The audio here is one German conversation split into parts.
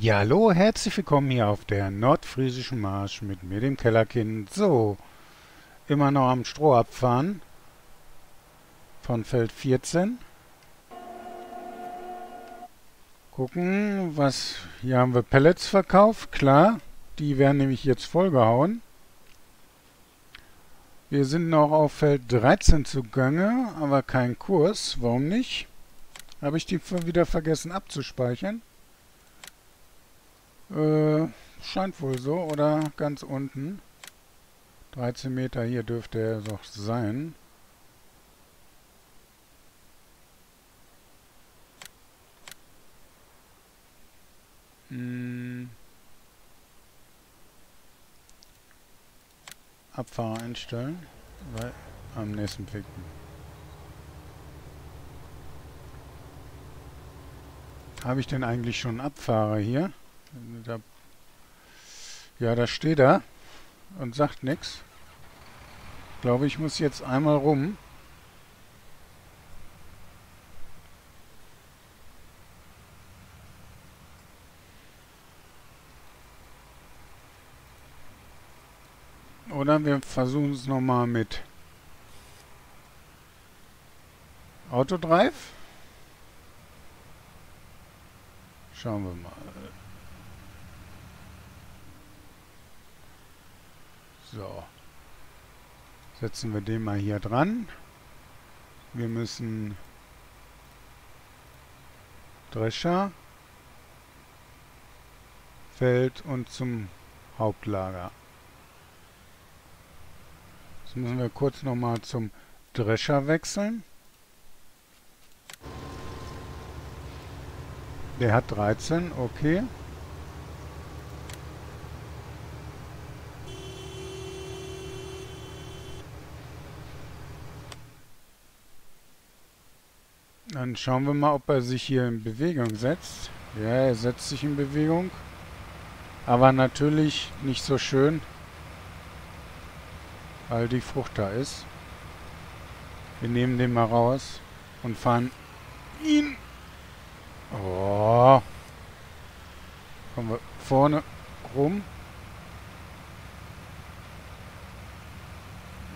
Ja, hallo, herzlich willkommen hier auf der nordfriesischen Marsch mit mir, dem Kellerkind. So, immer noch am Stroh abfahren von Feld 14. Gucken, was... Hier haben wir Pellets verkauft, klar. Die werden nämlich jetzt vollgehauen. Wir sind noch auf Feld 13 zugange, aber kein Kurs. Warum nicht? Habe ich die wieder vergessen abzuspeichern? Äh, scheint wohl so, oder ganz unten. 13 Meter hier dürfte er doch sein. Hm. Abfahrer einstellen, weil am nächsten Picken. Habe ich denn eigentlich schon Abfahrer hier? Da, ja, da steht er und sagt nichts. Ich glaube, ich muss jetzt einmal rum. Oder wir versuchen es nochmal mit Autodrive. Schauen wir mal. So. Setzen wir den mal hier dran. Wir müssen Drescher, Feld und zum Hauptlager. Jetzt müssen wir kurz nochmal zum Drescher wechseln. Der hat 13, okay. Dann schauen wir mal, ob er sich hier in Bewegung setzt. Ja, er setzt sich in Bewegung. Aber natürlich nicht so schön, weil die Frucht da ist. Wir nehmen den mal raus und fahren ihn. Oh. Kommen wir vorne rum.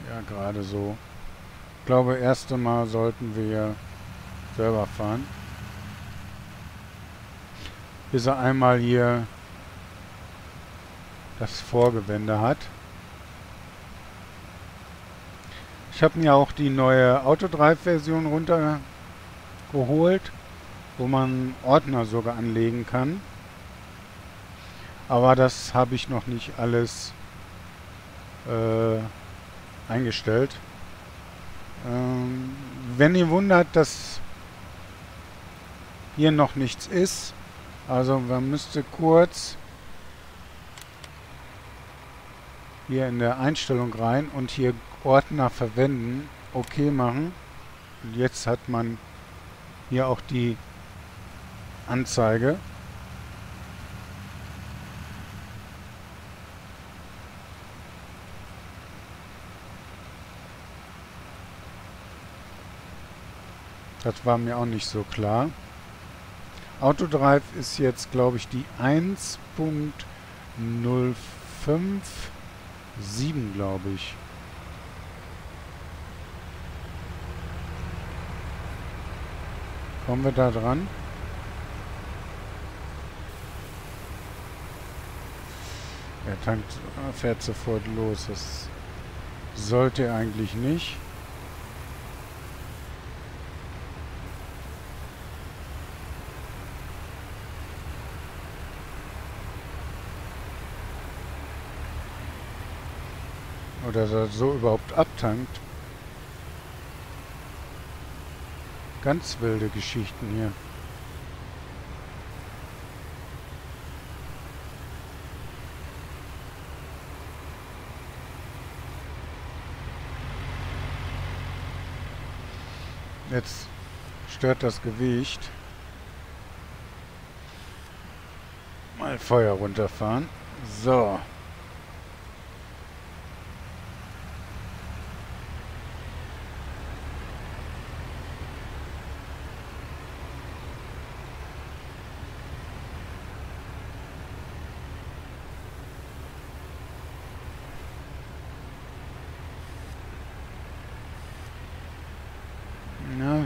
Ja, gerade so. Ich glaube, erste Mal sollten wir selber fahren. Bis er einmal hier das Vorgewende hat. Ich habe mir auch die neue Autodrive-Version runtergeholt, wo man Ordner sogar anlegen kann. Aber das habe ich noch nicht alles äh, eingestellt. Ähm, wenn ihr wundert, dass hier noch nichts ist. Also man müsste kurz hier in der Einstellung rein und hier Ordner verwenden, okay machen. Und jetzt hat man hier auch die Anzeige. Das war mir auch nicht so klar. Autodrive ist jetzt, glaube ich, die 1.057, glaube ich. Kommen wir da dran? Er tankt, fährt sofort los. Das sollte eigentlich nicht. Oder er so überhaupt abtankt. Ganz wilde Geschichten hier. Jetzt stört das Gewicht. Mal Feuer runterfahren. So.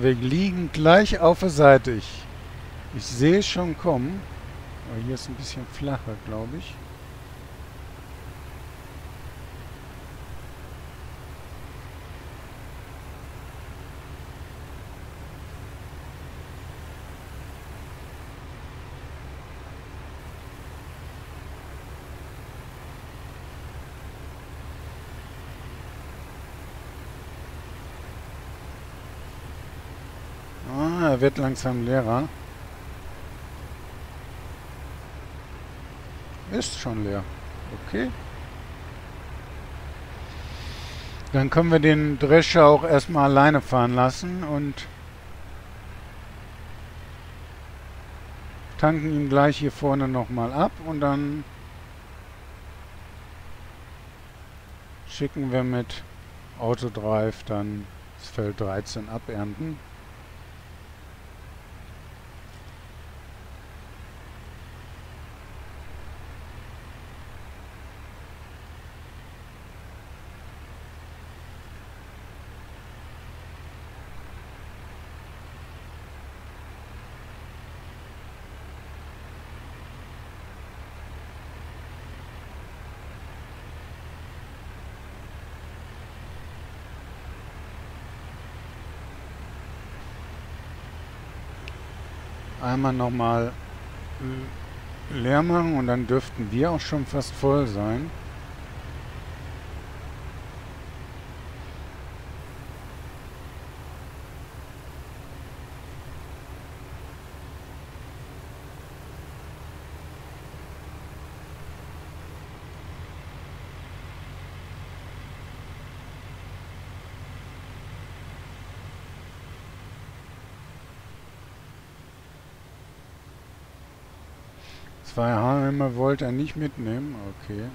Wir liegen gleich auf der Seite. Ich, ich sehe es schon kommen. Aber hier ist ein bisschen flacher, glaube ich. Wird langsam leerer. Ist schon leer. Okay. Dann können wir den Drescher auch erstmal alleine fahren lassen und tanken ihn gleich hier vorne nochmal ab und dann schicken wir mit Autodrive dann das Feld 13 abernten. Einmal nochmal leer machen und dann dürften wir auch schon fast voll sein. Zwei Haarheimer wollte er nicht mitnehmen. Okay.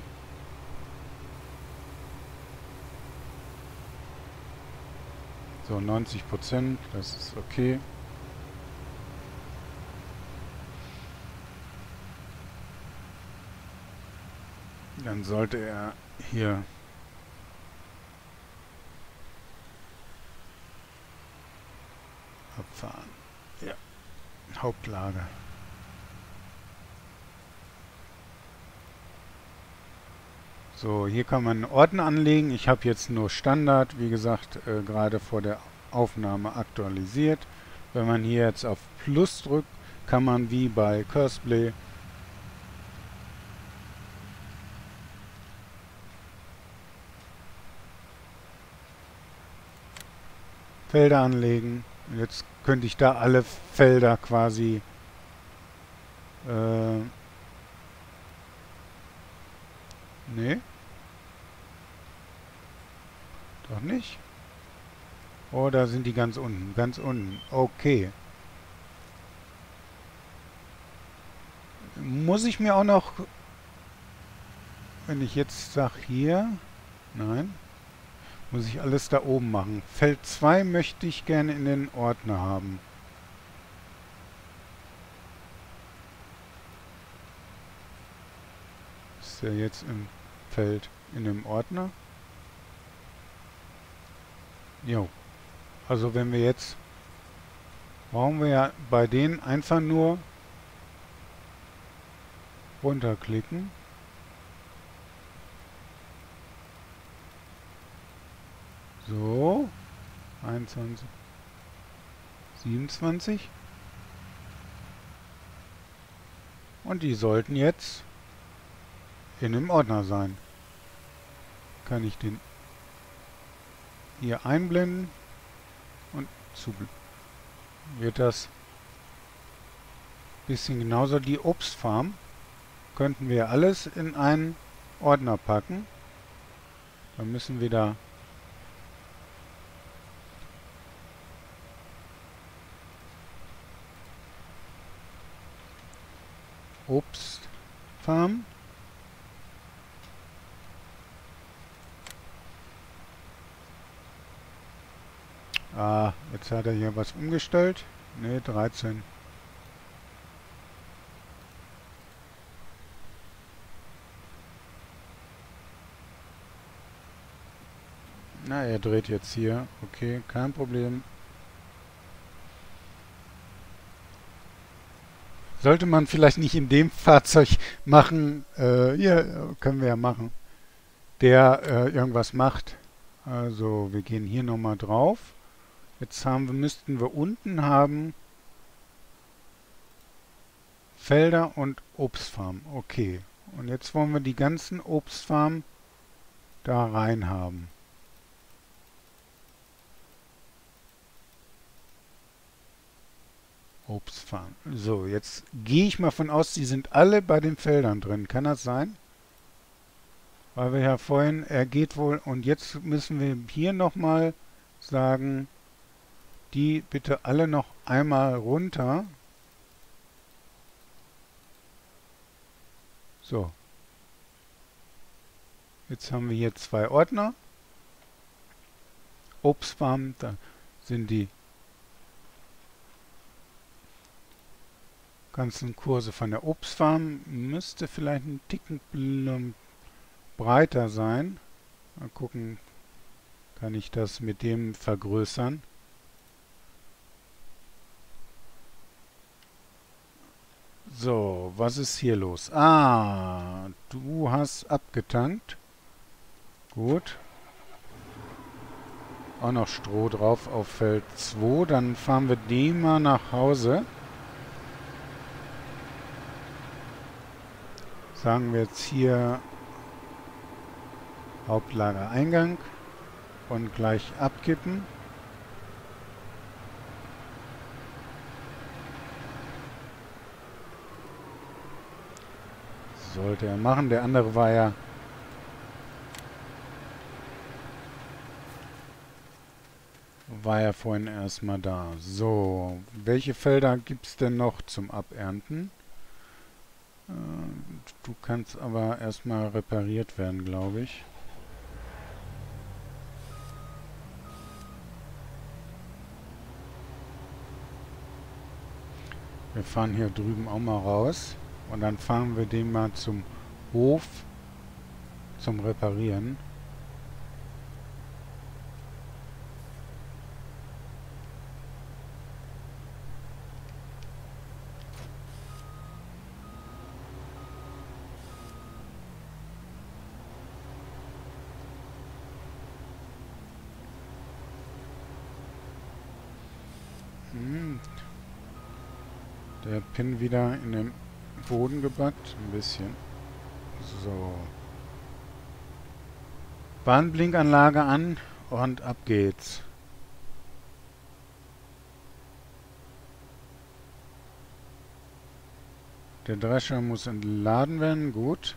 So, 90 Prozent, das ist okay. Dann sollte er hier abfahren. Ja, Hauptlager. So, hier kann man Orten anlegen. Ich habe jetzt nur Standard, wie gesagt, äh, gerade vor der Aufnahme aktualisiert. Wenn man hier jetzt auf Plus drückt, kann man wie bei Curseplay Felder anlegen. Jetzt könnte ich da alle Felder quasi äh, Nee. Doch nicht? Oh, da sind die ganz unten. Ganz unten. Okay. Muss ich mir auch noch... Wenn ich jetzt sage hier... Nein. Muss ich alles da oben machen. Feld 2 möchte ich gerne in den Ordner haben. Ist der jetzt im Feld in dem Ordner? Jo. Also wenn wir jetzt brauchen wir ja bei denen einfach nur runterklicken. So. 21. 27. Und die sollten jetzt in dem Ordner sein. Kann ich den hier einblenden und zu wird das bisschen genauso die Obstfarm könnten wir alles in einen Ordner packen. Dann müssen wir da Obstfarm Ah, jetzt hat er hier was umgestellt. Ne, 13. Na, er dreht jetzt hier. Okay, kein Problem. Sollte man vielleicht nicht in dem Fahrzeug machen, äh, hier können wir ja machen, der äh, irgendwas macht. Also wir gehen hier nochmal drauf. Jetzt haben wir, müssten wir unten haben Felder und Obstfarm. Okay. Und jetzt wollen wir die ganzen Obstfarmen da rein haben. Obstfarm. So, jetzt gehe ich mal von aus, die sind alle bei den Feldern drin. Kann das sein? Weil wir ja vorhin, er geht wohl, und jetzt müssen wir hier nochmal sagen, die bitte alle noch einmal runter. So. Jetzt haben wir hier zwei Ordner. Obstfarm, da sind die ganzen Kurse von der Obstfarm. Müsste vielleicht ein Ticken breiter sein. Mal gucken, kann ich das mit dem vergrößern. So, was ist hier los? Ah, du hast abgetankt. Gut. Auch noch Stroh drauf auf Feld 2. Dann fahren wir den mal nach Hause. Sagen wir jetzt hier Hauptlagereingang und gleich abkippen. Sollte er machen. Der andere war ja... War ja vorhin erstmal da. So, welche Felder gibt es denn noch zum Abernten? Äh, du kannst aber erstmal repariert werden, glaube ich. Wir fahren hier drüben auch mal raus. Und dann fahren wir den mal zum Hof zum Reparieren. Hm. Der Pin wieder in dem Boden gebackt? Ein bisschen. So. Warnblinkanlage an und ab geht's. Der Drescher muss entladen werden, gut.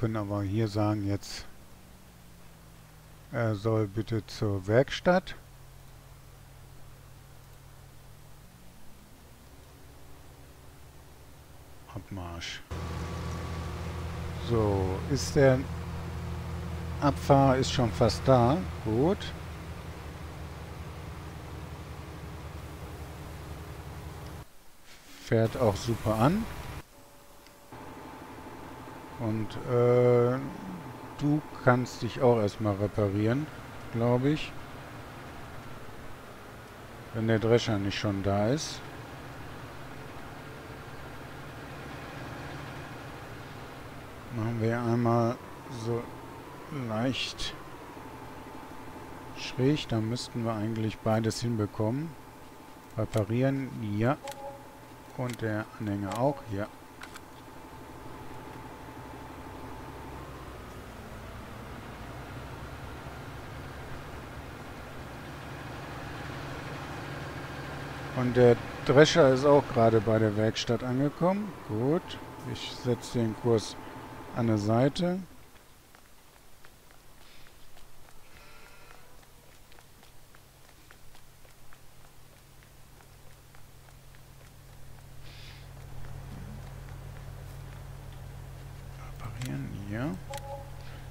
Können aber hier sagen jetzt, er soll bitte zur Werkstatt. Abmarsch. So, ist der Abfahrer ist schon fast da. Gut. Fährt auch super an. Und äh, du kannst dich auch erstmal reparieren, glaube ich. Wenn der Drescher nicht schon da ist. Machen wir einmal so leicht schräg. Da müssten wir eigentlich beides hinbekommen. Reparieren, ja. Und der Anhänger auch, ja. Und der Drescher ist auch gerade bei der Werkstatt angekommen. Gut. Ich setze den Kurs an der Seite. Reparieren, ja.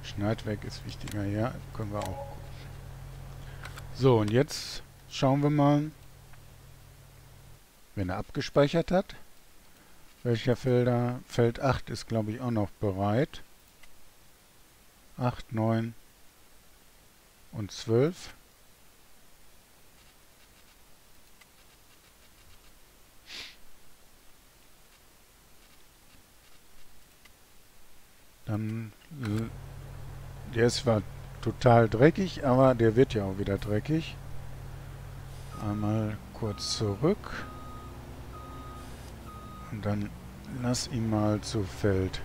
Schneidwerk ist wichtiger, ja. Können wir auch. So, und jetzt schauen wir mal, wenn er abgespeichert hat. Welcher Felder? Feld 8 ist, glaube ich, auch noch bereit. 8, 9 und 12. Dann, äh, der ist zwar total dreckig, aber der wird ja auch wieder dreckig. Einmal kurz zurück. Und dann lass ihn mal zu Feld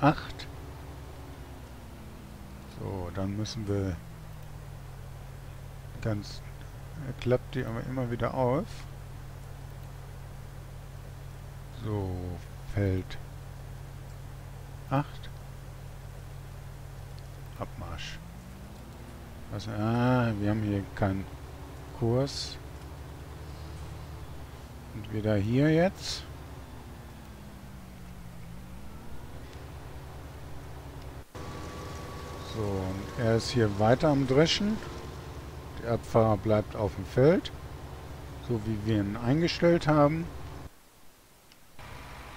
8. So, dann müssen wir ganz... Er klappt die aber immer wieder auf. So, Feld 8. Abmarsch. Also, ah, wir haben hier keinen Kurs. Und wieder hier jetzt. So, er ist hier weiter am Dreschen. Der Abfahrer bleibt auf dem Feld. So wie wir ihn eingestellt haben.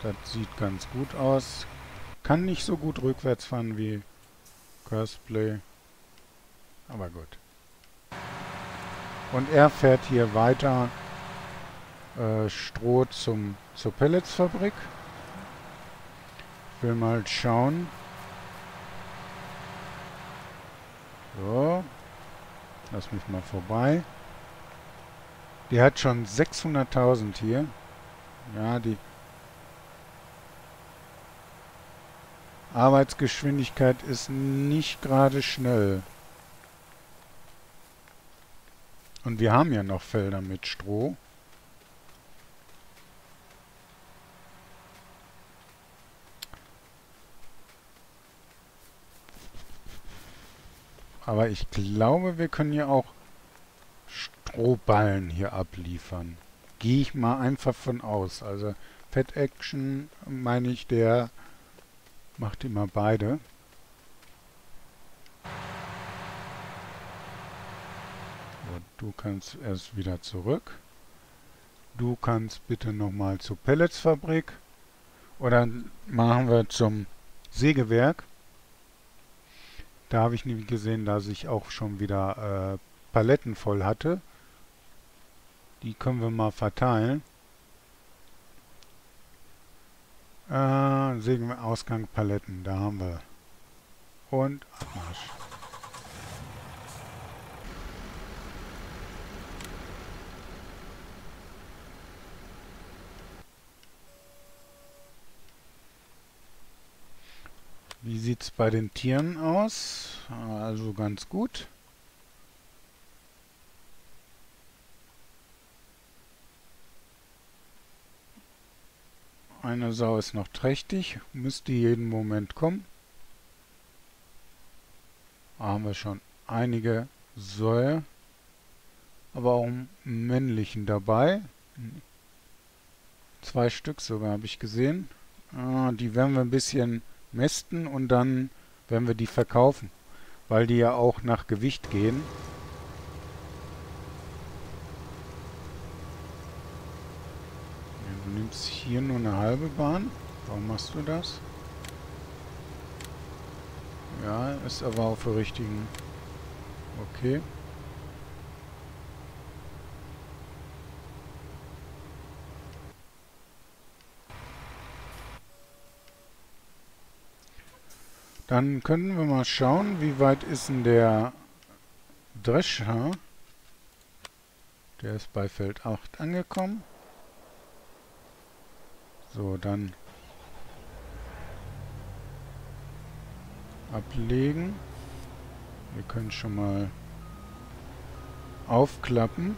Das sieht ganz gut aus. Kann nicht so gut rückwärts fahren wie Curseplay. Aber gut. Und er fährt hier weiter äh, Stroh zum, zur Pelletsfabrik. Ich will mal schauen. So. Lass mich mal vorbei. Die hat schon 600.000 hier. Ja, die Arbeitsgeschwindigkeit ist nicht gerade schnell. Und wir haben ja noch Felder mit Stroh. Aber ich glaube, wir können ja auch Strohballen hier abliefern. Gehe ich mal einfach von aus. Also Fat Action meine ich, der macht immer beide. So, du kannst erst wieder zurück. Du kannst bitte nochmal zur Pelletsfabrik. Oder machen wir zum Sägewerk. Da habe ich nämlich gesehen, dass ich auch schon wieder äh, Paletten voll hatte. Die können wir mal verteilen. Äh, Segen Ausgang Paletten, da haben wir. Und Abmarsch. Wie sieht es bei den Tieren aus? Also ganz gut. Eine Sau ist noch trächtig, müsste jeden Moment kommen. Da haben wir schon einige Säue, aber auch einen männlichen dabei. Zwei Stück sogar habe ich gesehen. Ah, die werden wir ein bisschen mästen und dann werden wir die verkaufen, weil die ja auch nach Gewicht gehen. Du nimmst hier nur eine halbe Bahn. Warum machst du das? Ja, ist aber auch für richtigen... Okay. Dann können wir mal schauen, wie weit ist denn der Drescher. Der ist bei Feld 8 angekommen. So, dann ablegen. Wir können schon mal aufklappen.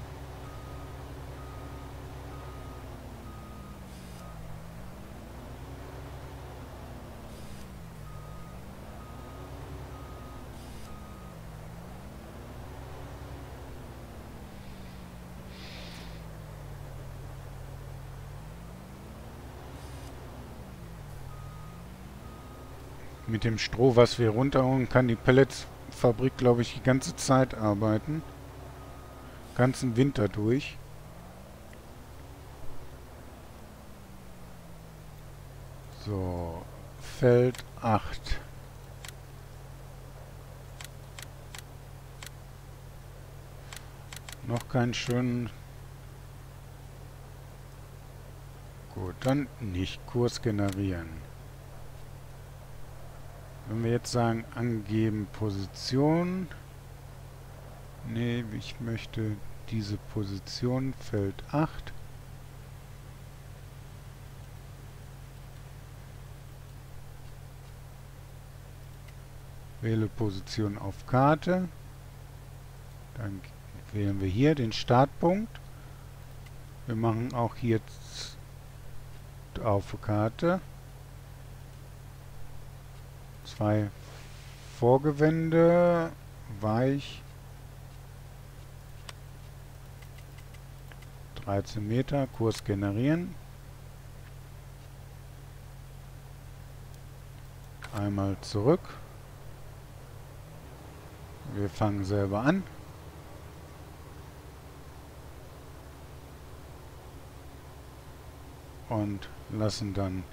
Mit dem Stroh, was wir runterholen, kann die Pelletsfabrik, glaube ich, die ganze Zeit arbeiten. ganzen Winter durch. So, Feld 8. Noch keinen schönen... Gut, dann nicht Kurs generieren. Wenn wir jetzt sagen, angeben Position. Nee, ich möchte diese Position, Feld 8. Wähle Position auf Karte. Dann wählen wir hier den Startpunkt. Wir machen auch hier auf Karte zwei Vorgewände, weich, 13 Meter, Kurs generieren. Einmal zurück. Wir fangen selber an. Und lassen dann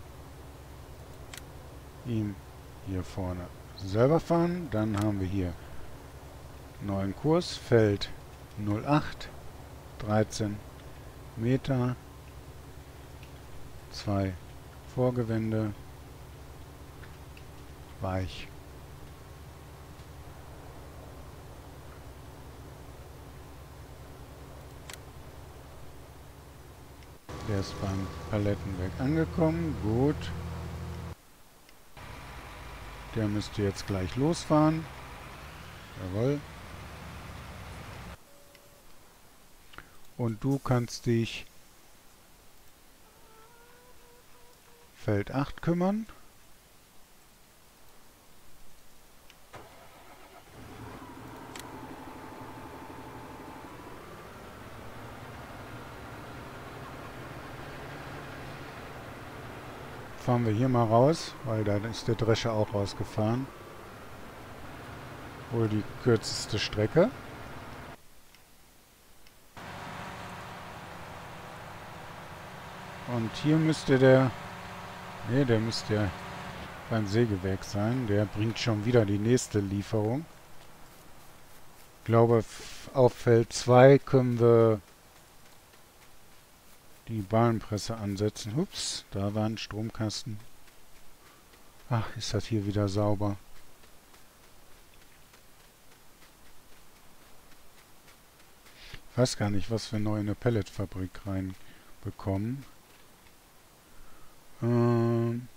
ihm hier vorne selber fahren. Dann haben wir hier neuen Kurs, Feld 08, 13 Meter, zwei Vorgewände, weich. Der ist beim Palettenweg angekommen. Gut. Der müsste jetzt gleich losfahren. Jawohl. Und du kannst dich Feld 8 kümmern. Fahren wir hier mal raus, weil da ist der Drescher auch rausgefahren. Wohl die kürzeste Strecke. Und hier müsste der... Ne, der müsste ja beim Sägewerk sein. Der bringt schon wieder die nächste Lieferung. Ich glaube, auf Feld 2 können wir die Bahnpresse ansetzen. Ups, da war ein Stromkasten. Ach, ist das hier wieder sauber. Ich weiß gar nicht, was wir neu in eine Pelletfabrik reinbekommen. Ähm...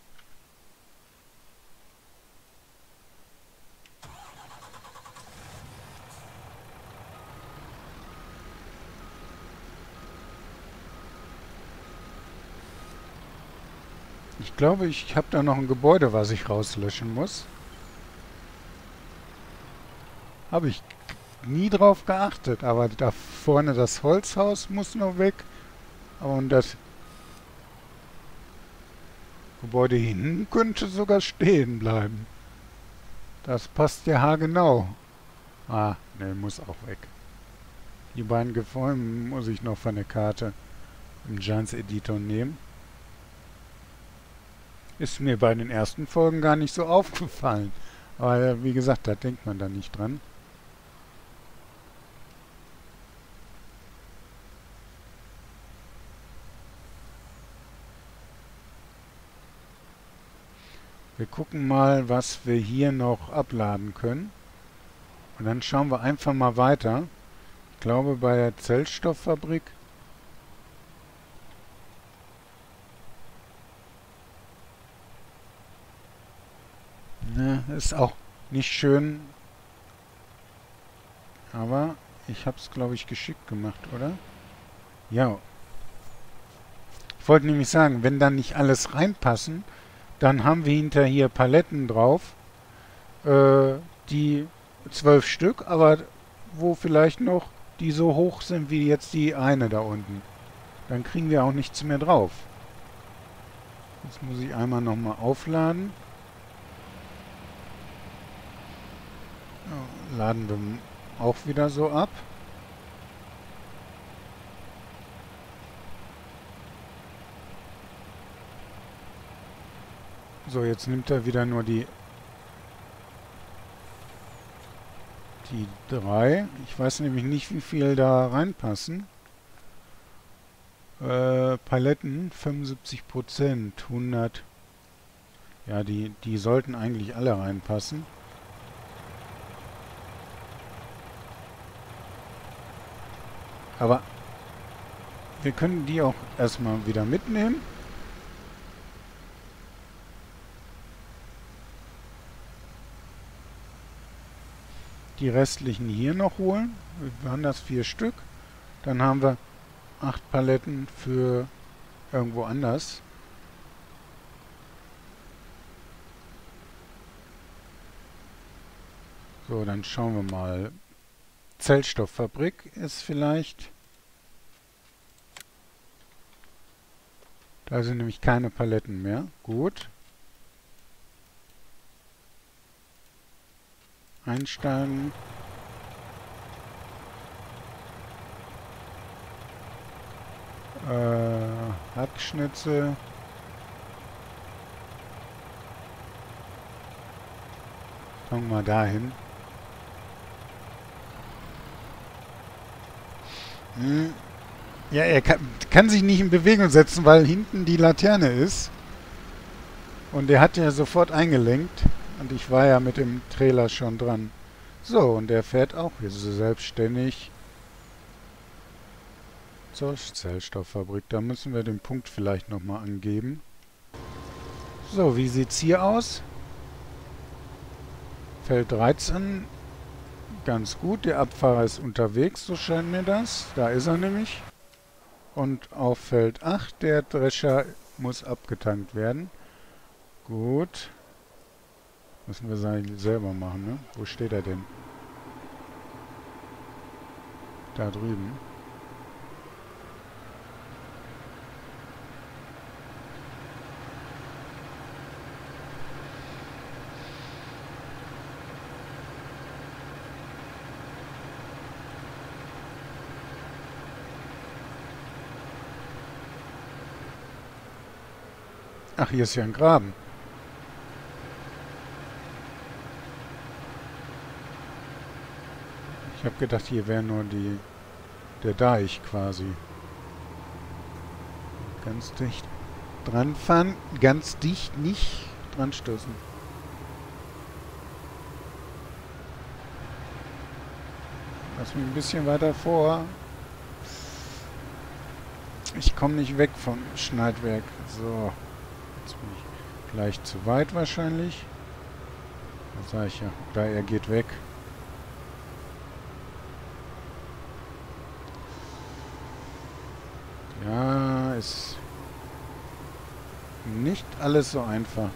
Ich glaube, ich habe da noch ein Gebäude, was ich rauslöschen muss. Habe ich nie drauf geachtet, aber da vorne das Holzhaus muss noch weg. Und das Gebäude hinten könnte sogar stehen bleiben. Das passt ja haargenau. Ah, ne, muss auch weg. Die beiden Gefäume muss ich noch von der Karte im Giants Editor nehmen. Ist mir bei den ersten Folgen gar nicht so aufgefallen. Aber wie gesagt, da denkt man da nicht dran. Wir gucken mal, was wir hier noch abladen können. Und dann schauen wir einfach mal weiter. Ich glaube, bei der Zellstofffabrik Ne, ist auch nicht schön. Aber ich habe es, glaube ich, geschickt gemacht, oder? Ja. Ich wollte nämlich sagen, wenn dann nicht alles reinpassen, dann haben wir hinter hier Paletten drauf, äh, die zwölf Stück, aber wo vielleicht noch die so hoch sind wie jetzt die eine da unten. Dann kriegen wir auch nichts mehr drauf. Jetzt muss ich einmal nochmal aufladen. Laden wir auch wieder so ab. So, jetzt nimmt er wieder nur die die drei. Ich weiß nämlich nicht, wie viel da reinpassen. Äh, Paletten 75 Prozent, 100. Ja, die, die sollten eigentlich alle reinpassen. Aber wir können die auch erstmal wieder mitnehmen. Die restlichen hier noch holen. Wir waren das vier Stück. Dann haben wir acht Paletten für irgendwo anders. So, dann schauen wir mal. Zellstofffabrik ist vielleicht... Da sind nämlich keine Paletten mehr. Gut. Einsteigen. Äh, Hackschnitzel. Fangen wir dahin. Hm. Ja, er kann, kann, sich nicht in Bewegung setzen, weil hinten die Laterne ist. Und er hat ja sofort eingelenkt. Und ich war ja mit dem Trailer schon dran. So, und der fährt auch jetzt selbstständig zur Zellstofffabrik. Da müssen wir den Punkt vielleicht nochmal angeben. So, wie sieht's hier aus? Feld 13 ganz gut. Der Abfahrer ist unterwegs, so scheint mir das. Da ist er nämlich. Und auf Feld 8, der Drescher muss abgetankt werden. Gut. Müssen wir selber machen, ne? Wo steht er denn? Da drüben. Ach, hier ist ja ein Graben. Ich habe gedacht, hier wäre nur die der Deich quasi. Ganz dicht dran fahren, ganz dicht nicht dran stoßen. Lass mich ein bisschen weiter vor. Ich komme nicht weg vom Schneidwerk. So. Jetzt bin ich gleich zu weit wahrscheinlich. Da sage ich ja. Da er geht weg. Ja, ist nicht alles so einfach.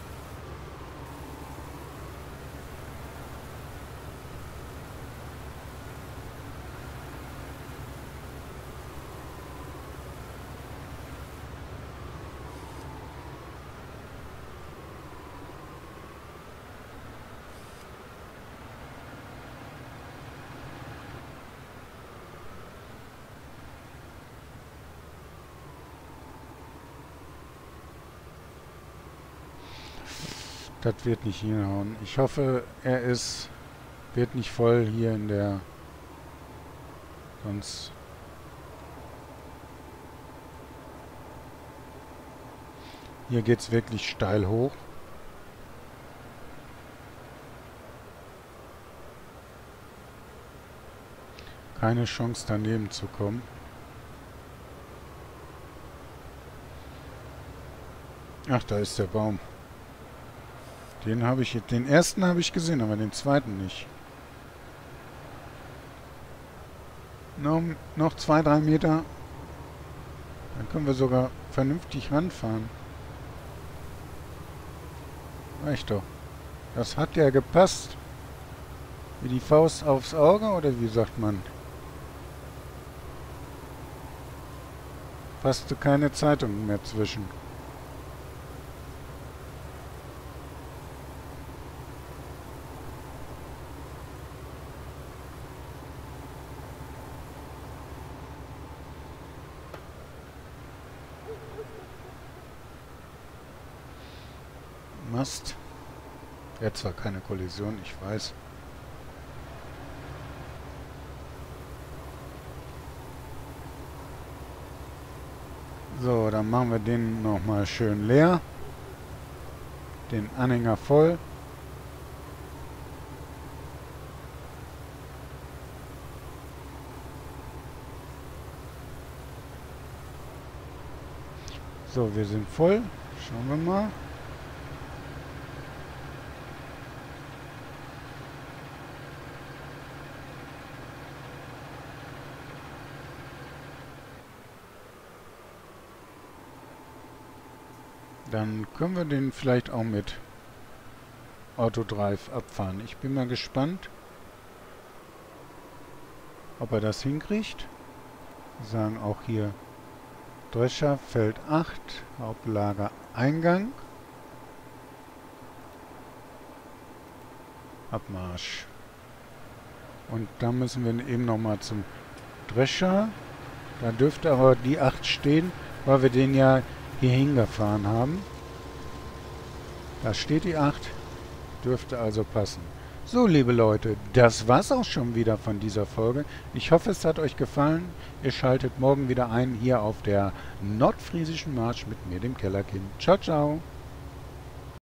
Das wird nicht hinhauen. Ich hoffe, er ist wird nicht voll hier in der sonst hier geht es wirklich steil hoch. Keine Chance daneben zu kommen. Ach, da ist der Baum. Den habe ich, den ersten habe ich gesehen, aber den zweiten nicht. Noch, noch zwei, drei Meter. Dann können wir sogar vernünftig ranfahren. Reicht doch. Das hat ja gepasst. Wie die Faust aufs Auge, oder wie sagt man? Passte keine Zeitung mehr zwischen. Ja, zwar keine Kollision, ich weiß. So, dann machen wir den nochmal schön leer. Den Anhänger voll. So, wir sind voll. Schauen wir mal. Dann können wir den vielleicht auch mit Autodrive abfahren. Ich bin mal gespannt, ob er das hinkriegt. Wir sagen auch hier Drescher, Feld 8, Hauptlager Eingang. Abmarsch. Und da müssen wir eben nochmal zum Drescher. Da dürfte aber die 8 stehen, weil wir den ja hier hingefahren haben. Da steht die 8. Dürfte also passen. So, liebe Leute, das war's auch schon wieder von dieser Folge. Ich hoffe, es hat euch gefallen. Ihr schaltet morgen wieder ein hier auf der nordfriesischen Marsch mit mir, dem Kellerkind. Ciao, ciao.